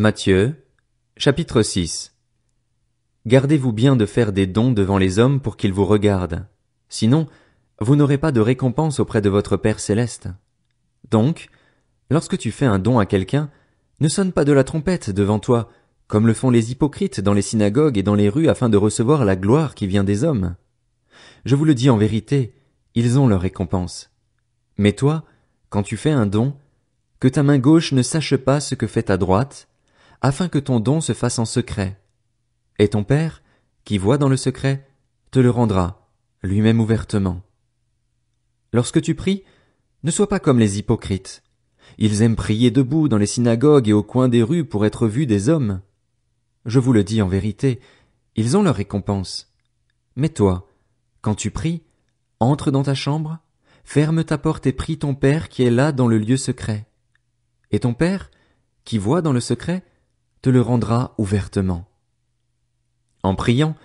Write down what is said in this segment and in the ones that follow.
Matthieu, chapitre 6 Gardez-vous bien de faire des dons devant les hommes pour qu'ils vous regardent. Sinon, vous n'aurez pas de récompense auprès de votre Père céleste. Donc, lorsque tu fais un don à quelqu'un, ne sonne pas de la trompette devant toi, comme le font les hypocrites dans les synagogues et dans les rues afin de recevoir la gloire qui vient des hommes. Je vous le dis en vérité, ils ont leur récompense. Mais toi, quand tu fais un don, que ta main gauche ne sache pas ce que fait ta droite, afin que ton don se fasse en secret. Et ton Père, qui voit dans le secret, te le rendra, lui-même ouvertement. Lorsque tu pries, ne sois pas comme les hypocrites. Ils aiment prier debout dans les synagogues et au coin des rues pour être vus des hommes. Je vous le dis en vérité, ils ont leur récompense. Mais toi, quand tu pries, entre dans ta chambre, ferme ta porte et prie ton Père qui est là dans le lieu secret. Et ton Père, qui voit dans le secret, te le rendra ouvertement. En priant,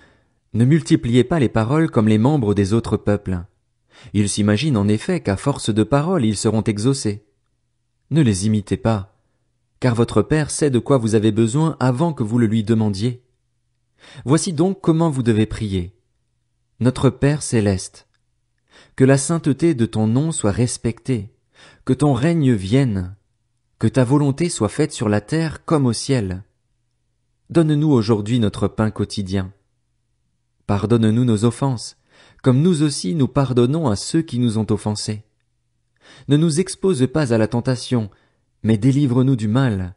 ne multipliez pas les paroles comme les membres des autres peuples. Ils s'imaginent en effet qu'à force de paroles ils seront exaucés. Ne les imitez pas, car votre Père sait de quoi vous avez besoin avant que vous le lui demandiez. Voici donc comment vous devez prier. Notre Père céleste, que la sainteté de ton nom soit respectée, que ton règne vienne, que ta volonté soit faite sur la terre comme au ciel. Donne-nous aujourd'hui notre pain quotidien. Pardonne-nous nos offenses, comme nous aussi nous pardonnons à ceux qui nous ont offensés. Ne nous expose pas à la tentation, mais délivre-nous du mal.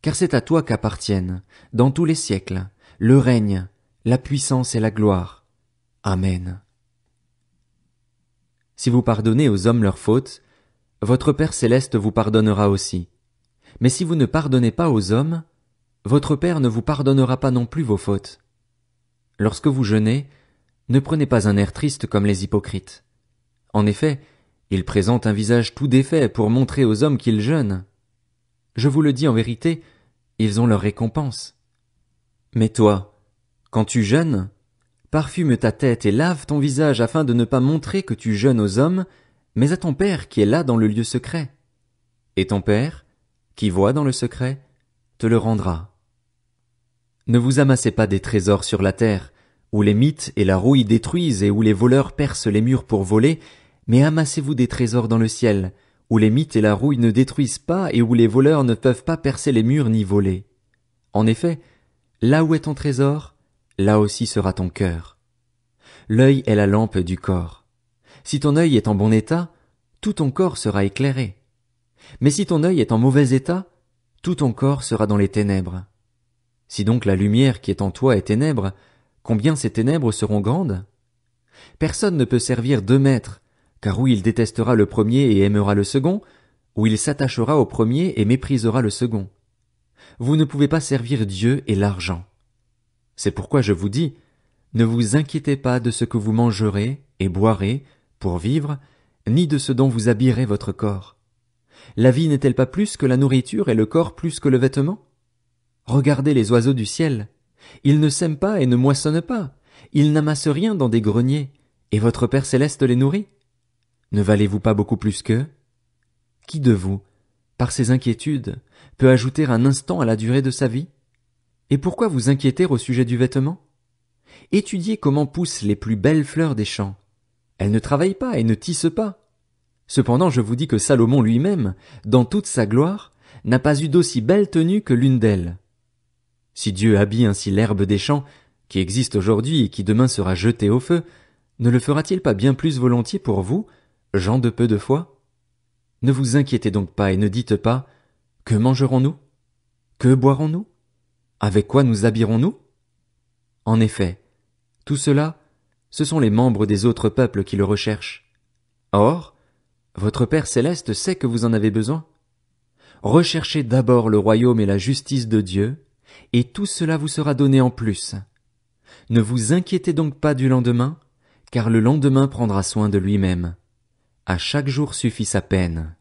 Car c'est à toi qu'appartiennent, dans tous les siècles, le règne, la puissance et la gloire. Amen. Si vous pardonnez aux hommes leurs fautes, votre Père céleste vous pardonnera aussi. Mais si vous ne pardonnez pas aux hommes, votre Père ne vous pardonnera pas non plus vos fautes. Lorsque vous jeûnez, ne prenez pas un air triste comme les hypocrites. En effet, ils présentent un visage tout défait pour montrer aux hommes qu'ils jeûnent. Je vous le dis en vérité, ils ont leur récompense. Mais toi, quand tu jeûnes, parfume ta tête et lave ton visage afin de ne pas montrer que tu jeûnes aux hommes, mais à ton Père qui est là dans le lieu secret. Et ton Père, qui voit dans le secret, te le rendra. Ne vous amassez pas des trésors sur la terre, où les mythes et la rouille détruisent et où les voleurs percent les murs pour voler, mais amassez-vous des trésors dans le ciel, où les mythes et la rouille ne détruisent pas et où les voleurs ne peuvent pas percer les murs ni voler. En effet, là où est ton trésor, là aussi sera ton cœur. L'œil est la lampe du corps. Si ton œil est en bon état, tout ton corps sera éclairé. Mais si ton œil est en mauvais état, tout ton corps sera dans les ténèbres. Si donc la lumière qui est en toi est ténèbre, combien ces ténèbres seront grandes? Personne ne peut servir deux maîtres, car ou il détestera le premier et aimera le second, ou il s'attachera au premier et méprisera le second. Vous ne pouvez pas servir Dieu et l'argent. C'est pourquoi je vous dis, ne vous inquiétez pas de ce que vous mangerez et boirez, pour vivre, ni de ce dont vous habillerez votre corps. La vie n'est-elle pas plus que la nourriture et le corps plus que le vêtement? Regardez les oiseaux du ciel. Ils ne sèment pas et ne moissonnent pas. Ils n'amassent rien dans des greniers. Et votre Père céleste les nourrit. Ne valez-vous pas beaucoup plus qu'eux? Qui de vous, par ses inquiétudes, peut ajouter un instant à la durée de sa vie? Et pourquoi vous inquiéter au sujet du vêtement? Étudiez comment poussent les plus belles fleurs des champs. Elle ne travaille pas et ne tisse pas. Cependant je vous dis que Salomon lui-même, dans toute sa gloire, n'a pas eu d'aussi belle tenue que l'une d'elles. Si Dieu habille ainsi l'herbe des champs, qui existe aujourd'hui et qui demain sera jetée au feu, ne le fera-t-il pas bien plus volontiers pour vous, gens de peu de foi? Ne vous inquiétez donc pas et ne dites pas, que mangerons-nous? Que boirons-nous? Avec quoi nous habillerons-nous? En effet, tout cela, ce sont les membres des autres peuples qui le recherchent. Or, votre Père céleste sait que vous en avez besoin. Recherchez d'abord le royaume et la justice de Dieu, et tout cela vous sera donné en plus. Ne vous inquiétez donc pas du lendemain, car le lendemain prendra soin de lui-même. À chaque jour suffit sa peine.